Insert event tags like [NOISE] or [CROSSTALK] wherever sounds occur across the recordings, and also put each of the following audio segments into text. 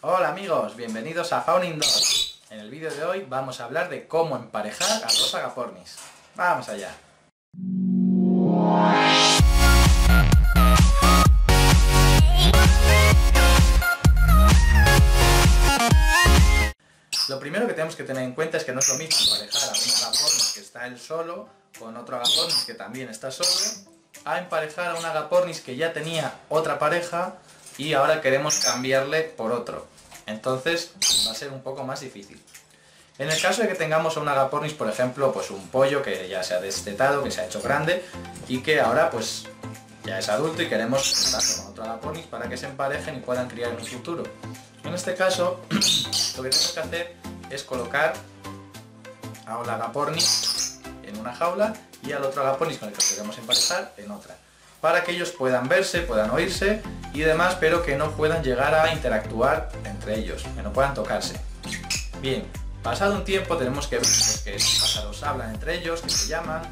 Hola amigos, bienvenidos a Fauning 2. En el vídeo de hoy vamos a hablar de cómo emparejar a dos agapornis. Vamos allá. Lo primero que tenemos que tener en cuenta es que no es lo mismo emparejar a un agapornis que está él solo con otro agapornis que también está solo a emparejar a un agapornis que ya tenía otra pareja y ahora queremos cambiarle por otro. Entonces va a ser un poco más difícil. En el caso de que tengamos a un agapornis, por ejemplo, pues un pollo que ya se ha destetado, que se ha hecho grande y que ahora pues ya es adulto y queremos juntarlo con otro agapornis para que se emparejen y puedan criar en un futuro. En este caso, [CLEARS THROAT] lo que tenemos que hacer es colocar a un agapornis en una jaula y al otro agapornis con el que queremos emparejar en otra para que ellos puedan verse, puedan oírse y demás, pero que no puedan llegar a interactuar entre ellos, que no puedan tocarse. Bien, pasado un tiempo tenemos que ver que los pájaros hablan entre ellos, que se llaman,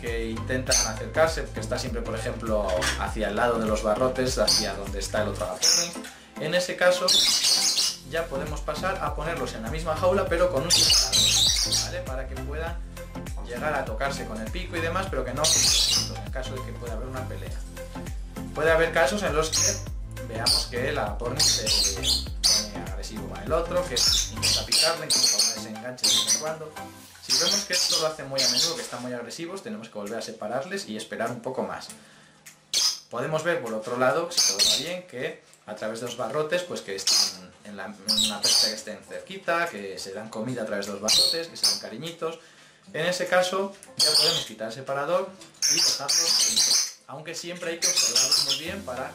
que intentan acercarse, que está siempre, por ejemplo, hacia el lado de los barrotes, hacia donde está el otro agapornis. En ese caso, ya podemos pasar a ponerlos en la misma jaula, pero con un separador, ¿vale? Para que puedan llegar a tocarse con el pico y demás, pero que no caso de que pueda haber una pelea. Puede haber casos en los que veamos que la porni se pone agresivo con el otro, que intenta picarle, incluso se enganche de vez en cuando. Si vemos que esto lo hace muy a menudo, que están muy agresivos, tenemos que volver a separarles y esperar un poco más. Podemos ver por otro lado, si todo va bien, que a través de los barrotes, pues que están en, una percha que estén cerquita, que se dan comida a través de los barrotes, que se dan cariñitos, en ese caso ya podemos quitar el separador y dejarlos aunque siempre hay que observarlos muy bien para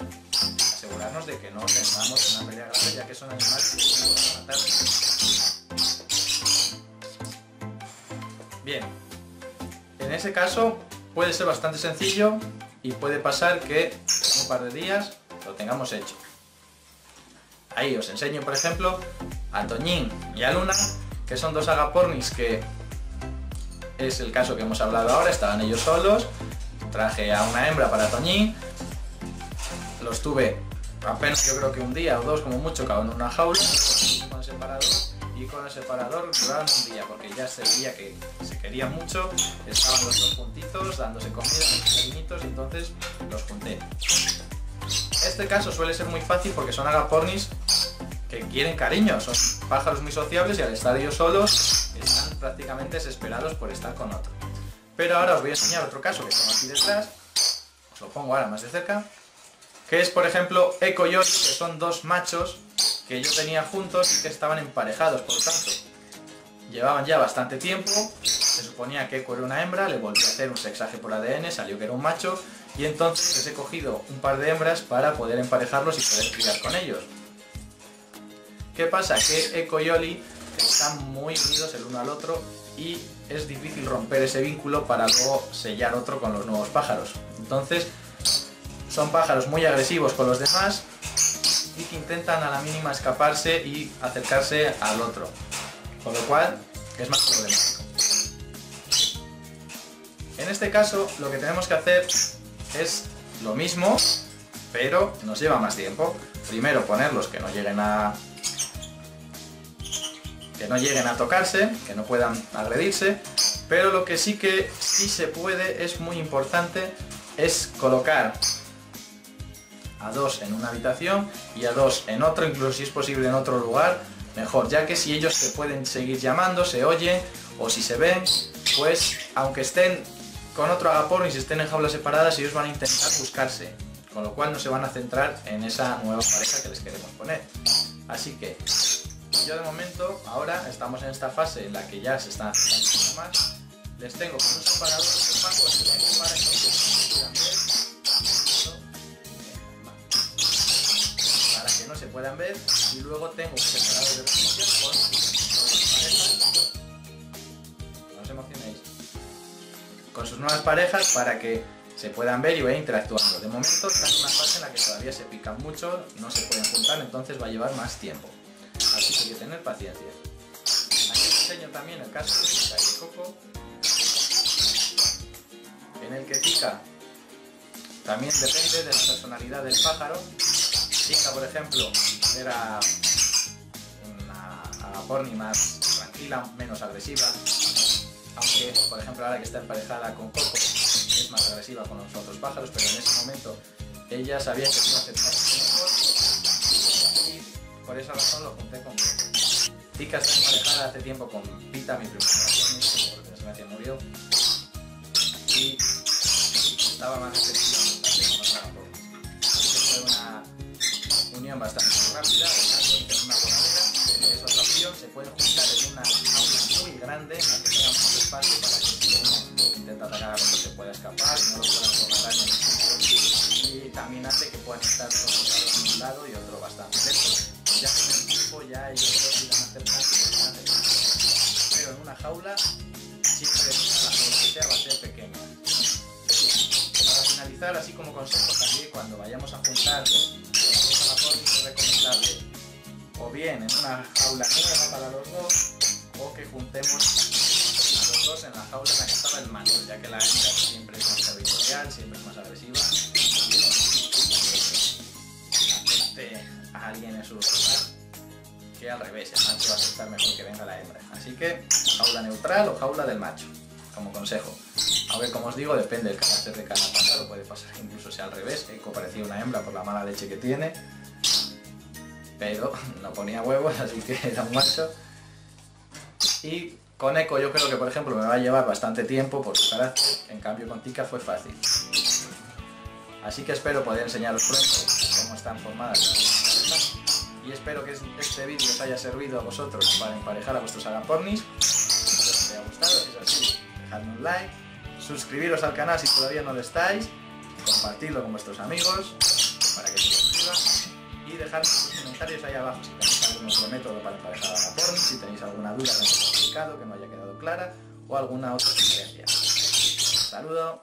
asegurarnos de que no tengamos una pelea grave ya que son animales que se matar. Bien, en ese caso puede ser bastante sencillo y puede pasar que en un par de días lo tengamos hecho. Ahí os enseño por ejemplo a Toñín y a Luna que son dos agapornis que es el caso que hemos hablado ahora, estaban ellos solos, traje a una hembra para Toñín, los tuve apenas yo creo que un día o dos como mucho, cada uno en una jaula, con el separador, y con el separador duraron un día, porque ya se veía que se querían mucho, estaban los dos juntitos, dándose comida, cariñitos, y entonces los junté. Este caso suele ser muy fácil porque son agapornis que quieren cariño, son pájaros muy sociables y al estar ellos solos están prácticamente desesperados por estar con otro. Pero ahora os voy a enseñar otro caso que tengo aquí detrás, os lo pongo ahora más de cerca, que es por ejemplo Eco y que son dos machos que yo tenía juntos y que estaban emparejados, por tanto, llevaban ya bastante tiempo, se suponía que Eco era una hembra, le volví a hacer un sexaje por ADN, salió que era un macho, y entonces les he cogido un par de hembras para poder emparejarlos y poder criar con ellos. ¿Qué pasa? Que Eco y Oli están muy unidos el uno al otro y es difícil romper ese vínculo para luego sellar otro con los nuevos pájaros. Entonces, son pájaros muy agresivos con los demás y que intentan a la mínima escaparse y acercarse al otro. Con lo cual, es más problemático. En este caso, lo que tenemos que hacer es lo mismo, pero nos lleva más tiempo. Primero ponerlos que no lleguen a que no lleguen a tocarse, que no puedan agredirse, pero lo que sí que sí se puede, es muy importante, es colocar a dos en una habitación y a dos en otro, incluso si es posible en otro lugar, mejor, ya que si ellos se pueden seguir llamando, se oyen o si se ven, pues aunque estén con otro agapón y si estén en jaulas separadas, ellos van a intentar buscarse, con lo cual no se van a centrar en esa nueva pareja que les queremos poner. Así que yo de momento, ahora estamos en esta fase en la que ya se está haciendo más. Les tengo con un separador de para que para que no se puedan ver y luego tengo un separador de posición con parejas. No os emocionéis. Con sus nuevas parejas para que se puedan ver y vayan interactuando. De momento están en una fase en la que todavía se pican mucho, no se pueden juntar, entonces va a llevar más tiempo. Tener paciencia. Aquí enseño también el caso de pica y coco, en el que pica también depende de la personalidad del pájaro. Pica, por ejemplo, era agaporni más tranquila, menos agresiva. Aunque, por ejemplo, ahora que está emparejada con Coco, es más agresiva con los otros pájaros, pero en ese momento ella sabía que iba a por esa razón lo junté con. Tika está emparejada hace tiempo con Pita, mi primer agaporni, que por desgracia murió, y estaba más que fue una unión bastante rápida, en una bonadera, es otra opción, se pueden juntar en una aula muy grande, en la que tenga mucho espacio para que uno intenta atacar a se pueda escapar y no lo puedan colocar también hace que puedan estar colocados en un lado y otro bastante lejos. Ya con el tiempo ya ellos dos irán acercando. Pero en una jaula, siempre la jaula que sea va a ser pequeña. Para finalizar, así como consejo también, cuando vayamos a juntar es recomendable o bien en una jaula nueva para los dos o que juntemos a los dos en la jaula en la que estaba el macho, ya que la hembra siempre es más territorial, siempre es más agresiva a alguien en su lugar que al revés, el macho va a aceptar mejor que venga la hembra. Así que jaula neutral o jaula del macho, como consejo. A ver, como os digo, depende del carácter de cada pájaro, puede pasar incluso sea al revés, Eco parecía una hembra por la mala leche que tiene, pero [LAUGHS] no ponía huevos, así que era un macho. Y con Eco yo creo que, por ejemplo, me va a llevar bastante tiempo por su carácter, en cambio con Tika fue fácil. Así que espero poder enseñaros pronto cómo están formadas y espero que este vídeo os haya servido a vosotros para emparejar a vuestros agapornis. Espero que os haya gustado, si es así, dejadme un like, suscribiros al canal si todavía no lo estáis, compartirlo con vuestros amigos para que se suscriban y dejadme sus comentarios ahí abajo si tenéis algún otro método para emparejar a agapornis, si tenéis alguna duda que no explicado, que no haya quedado clara o alguna otra sugerencia. saludo.